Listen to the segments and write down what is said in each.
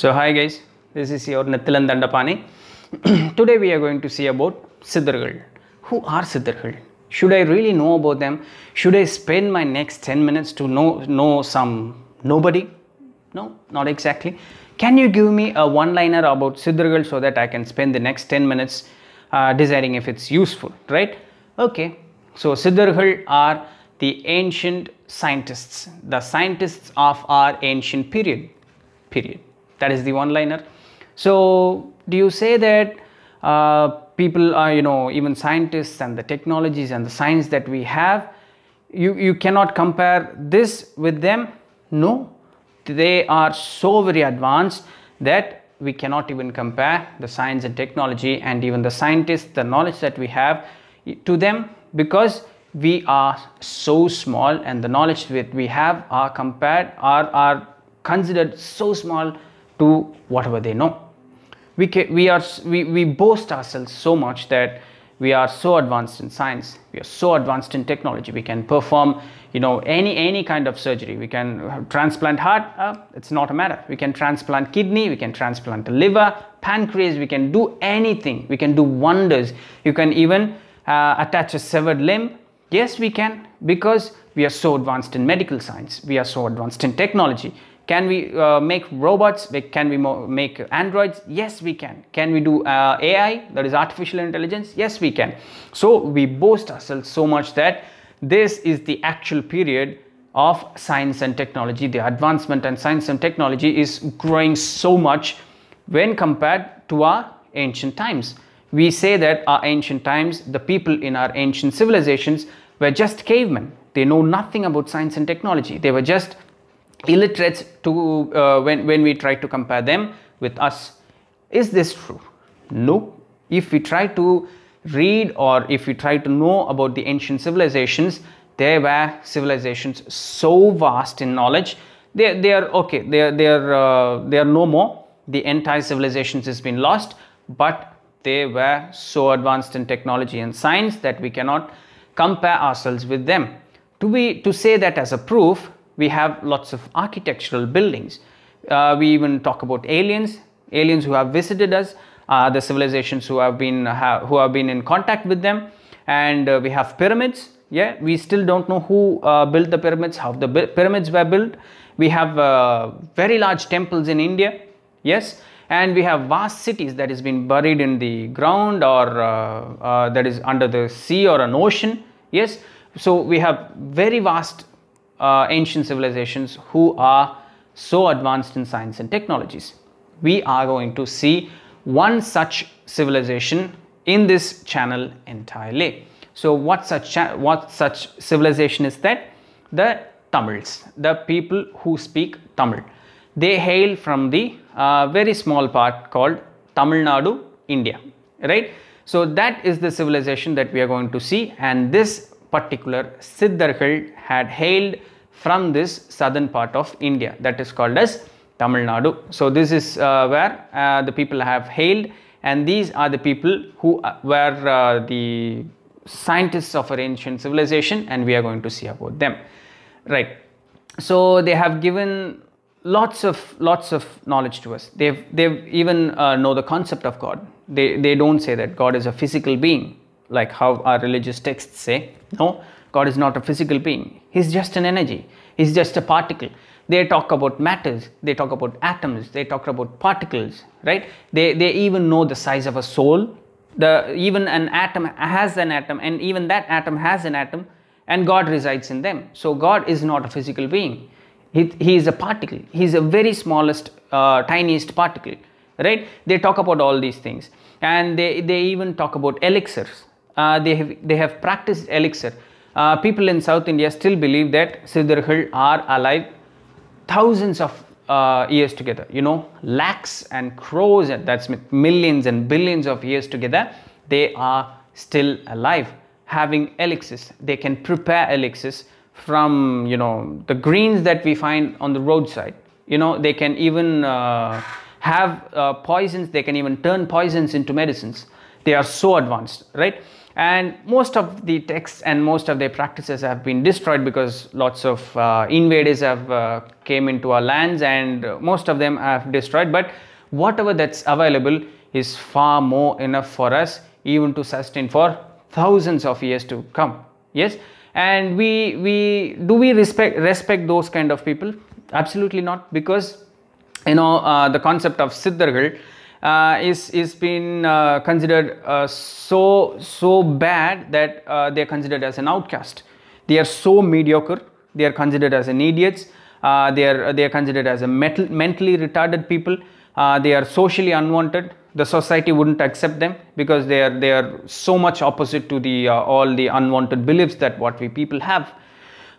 So hi guys, this is your Nithilan Dhandapani. Today we are going to see about Siddhargal. Who are Siddhargal? Should I really know about them? Should I spend my next 10 minutes to know, know some nobody? No, not exactly. Can you give me a one-liner about Siddhargal so that I can spend the next 10 minutes uh, deciding if it's useful, right? Okay, so Siddhargal are the ancient scientists, the scientists of our ancient period, period. That is the one-liner. So do you say that uh, people are, you know, even scientists and the technologies and the science that we have, you, you cannot compare this with them? No, they are so very advanced that we cannot even compare the science and technology and even the scientists, the knowledge that we have to them because we are so small and the knowledge that we have are compared are, are considered so small to whatever they know. We, can, we, are, we, we boast ourselves so much that we are so advanced in science, we are so advanced in technology, we can perform you know any any kind of surgery. We can transplant heart uh, it's not a matter. We can transplant kidney we can transplant the liver pancreas we can do anything. We can do wonders. You can even uh, attach a severed limb. Yes we can because we are so advanced in medical science we are so advanced in technology can we uh, make robots can we make androids yes we can can we do uh, ai that is artificial intelligence yes we can so we boast ourselves so much that this is the actual period of science and technology. The advancement and science and technology is growing so much when compared to our ancient times. We say that our ancient times, the people in our ancient civilizations were just cavemen. They know nothing about science and technology. They were just illiterates to uh, when, when we try to compare them with us. Is this true? No. If we try to read or if we try to know about the ancient civilizations there were civilizations so vast in knowledge they, they are okay they are, they are uh, they are no more the entire civilizations has been lost but they were so advanced in technology and science that we cannot compare ourselves with them to be to say that as a proof we have lots of architectural buildings. Uh, we even talk about aliens. Aliens who have visited us uh, the civilizations who have been uh, who have been in contact with them. And uh, we have pyramids. Yeah we still don't know who uh, built the pyramids how the pyramids were built. We have uh, very large temples in india. Yes. And we have vast cities that has been buried in the ground or that is under the sea or an ocean. Yes. So we have very vast ancient civilizations who are so advanced in science and technologies we are going to see one such civilization in this channel entirely. So what such what such civilization is that? The Tamils, the people who speak Tamil. They hail from the uh, very small part called Tamil Nadu, India, right? So that is the civilization that we are going to see and this particular Siddhargal had hailed from this southern part of India that is called as Tamil Nadu. So this is uh, where uh, the people have hailed and these are the people who uh, were uh, the scientists of our ancient civilization and we are going to see about them. Right. So they have given lots of lots of knowledge to us. They've they've even uh, know the concept of God. They they don't say that God is a physical being like how our religious texts say. No, God is not a physical being. He's just an energy. He's just a particle. They talk about matters. They talk about atoms. They talk about particles right? They they even know the size of a soul. The even an atom has an atom and even that atom has an atom and god resides in them. So god is not a physical being. He, he is a particle. He is a very smallest uh, tiniest particle right? They talk about all these things. And they they even talk about elixirs they have they have practiced elixir uh, people in south india still believe that siddhargal are alive thousands of uh, years together, you know, lakhs and crores, and that's millions and billions of years together, they are still alive, having elixirs. They can prepare elixirs from, you know, the greens that we find on the roadside. You know, they can even uh, have uh, poisons, they can even turn poisons into medicines. They are so advanced, right? And most of the texts and most of their practices have been destroyed because lots of uh, invaders have uh, came into our lands and most of them have destroyed. But whatever that's available is far more enough for us even to sustain for thousands of years to come. Yes? And we we do we respect respect those kind of people? Absolutely not. Because you know uh, the concept of siddhargal is is been uh, considered uh, so so bad that uh, they are considered as an outcast. They are so mediocre they are considered as an idiots uh, they are they are considered as a mental, mentally retarded people. Uh, they are socially unwanted. The society wouldn't accept them because they are they are so much opposite to the uh, all the unwanted beliefs that what we people have.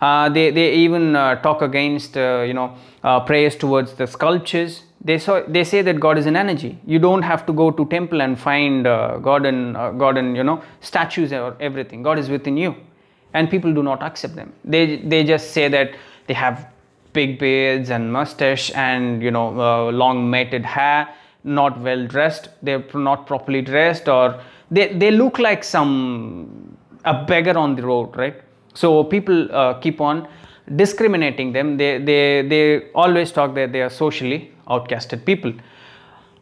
Uh, they, they even uh, talk against uh, you know uh, prayers towards the sculptures they saw they say that god is an energy. You don't have to go to temple and find uh, god and uh, god and you know statues or everything. God is within you. And people do not accept them. They they just say that they have big beards and mustache and you know uh, long matted hair not well dressed. They're not properly dressed or they, they look like some a beggar on the road right? So people uh, keep on discriminating them. They they they always talk that they are socially outcasted people.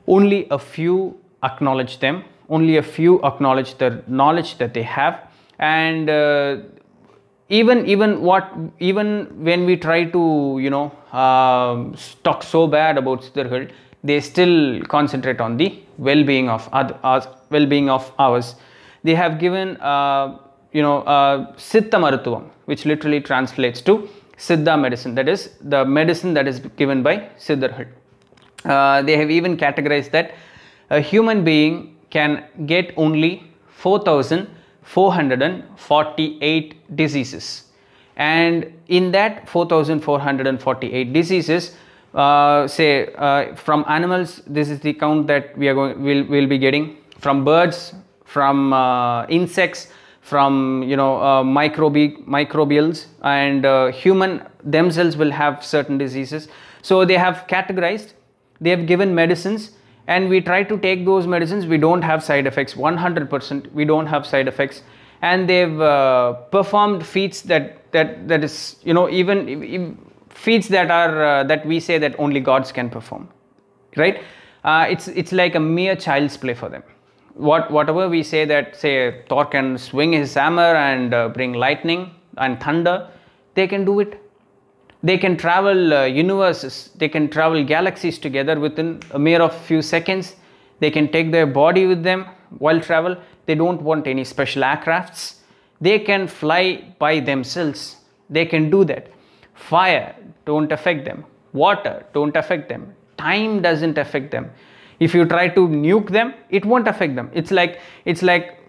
Only a few acknowledge them only a few acknowledge the knowledge that they have. And uh, even even what even when we try to you know um talk so bad about siddhargal they still concentrate on the well-being of other us well-being of ours. They have given uh, you know uh, siddha which literally translates to siddha medicine. That is the medicine that is given by siddhargal uh, they have even categorized that a human being can get only 4448 diseases. And in that 4448 diseases uh, say uh, from animals this is the count that we are going will will be getting from birds from uh, insects from you know uh, microbi microbials and uh, human themselves will have certain diseases. So they have categorized they have given medicines and we try to take those medicines. We don't have side effects 100% we don't have side effects. And they've uh, performed feats that that that is you know even feats that are uh, that we say that only gods can perform right? Uh, it's it's like a mere child's play for them. What whatever we say that say thor can swing his hammer and uh, bring lightning and thunder they can do it they can travel uh, universes they can travel galaxies together within a mere of few seconds. They can take their body with them while travel. They don't want any special aircrafts. They can fly by themselves. They can do that. Fire don't affect them. Water don't affect them. Time doesn't affect them. If you try to nuke them it won't affect them. It's like it's like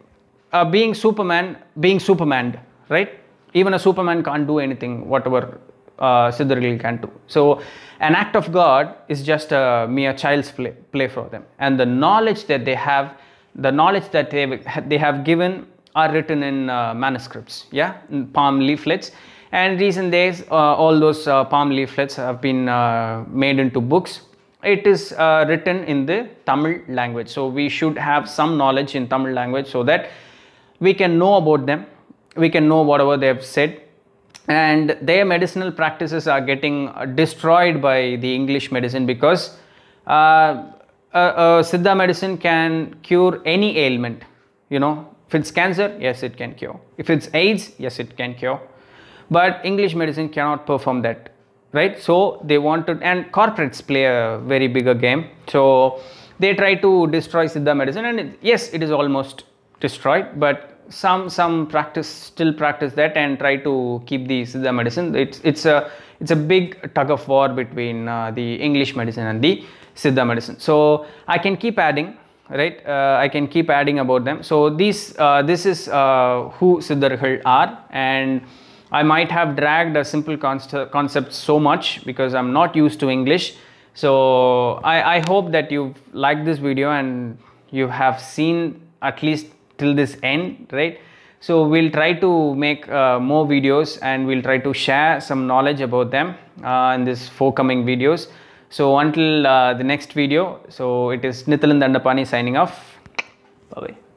uh, being superman being superman right? Even a superman can't do anything whatever uh, can so an act of god is just a mere child's play, play for them. And the knowledge that they have the knowledge that they they have given are written in uh, manuscripts yeah? In palm leaflets. And recent days uh, all those uh, palm leaflets have been uh, made into books. It is uh, written in the tamil language. So we should have some knowledge in tamil language so that we can know about them. We can know whatever they have said and their medicinal practices are getting uh, destroyed by the english medicine because uh, a, a siddha medicine can cure any ailment you know. If it's cancer yes it can cure. If it's aids yes it can cure. But english medicine cannot perform that right? So they want to and corporates play a very bigger game. So they try to destroy siddha medicine and it, yes it is almost destroyed but some some practice still practice that and try to keep the siddha medicine. It's it's a it's a big tug of war between uh, the english medicine and the siddha medicine. So i can keep adding right? Uh, i can keep adding about them. So these uh, this is uh, who siddhargal are. And I might have dragged a simple concept, concept so much because I'm not used to English. So I, I hope that you've liked this video and you have seen at least till this end, right? So we'll try to make uh, more videos and we'll try to share some knowledge about them uh, in this forthcoming videos. So until uh, the next video, so it is Nithilan Dhandapani signing off. Bye bye.